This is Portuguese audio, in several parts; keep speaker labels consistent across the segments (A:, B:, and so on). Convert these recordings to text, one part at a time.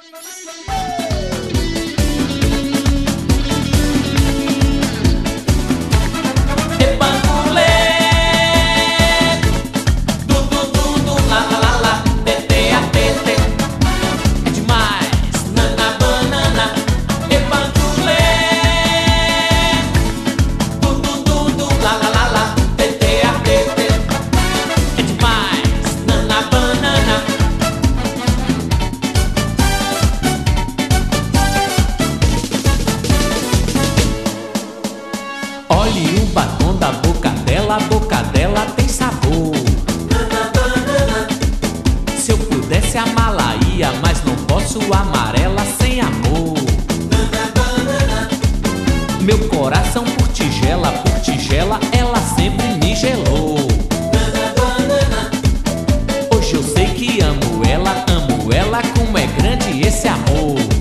A: Hey! dela, a boca dela tem sabor. Se eu pudesse amá-la ia, mas não posso amar ela sem amor. Meu coração por tigela, por tigela, ela sempre me gelou. Hoje eu sei que amo ela, amo ela, como é grande esse amor.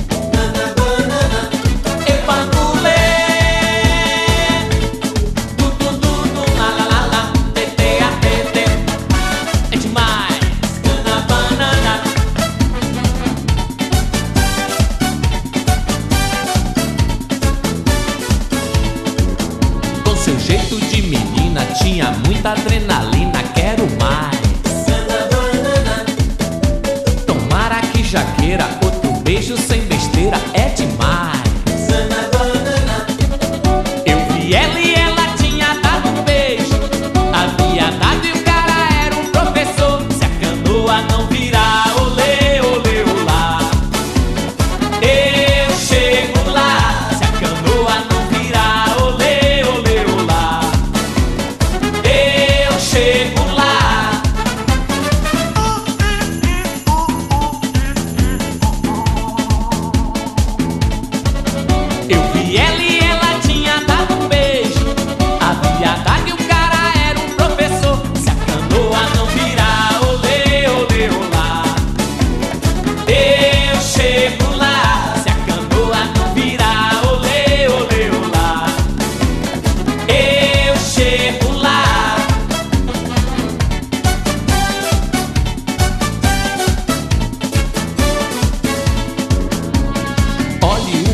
A: de menina, tinha muita adrenalina, quero mais.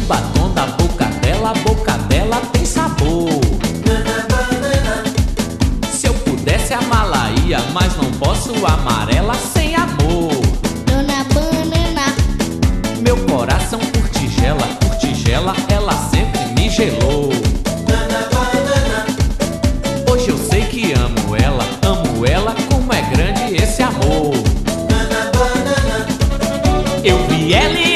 A: batom da boca dela, a boca dela tem sabor. Se eu pudesse amalaria, mas não posso amarela sem amor.
B: Dona Banana,
A: meu coração por tigela, por tigela, ela sempre me gelou. Hoje eu sei que amo ela, amo ela, como é grande esse amor. Eu vi ela e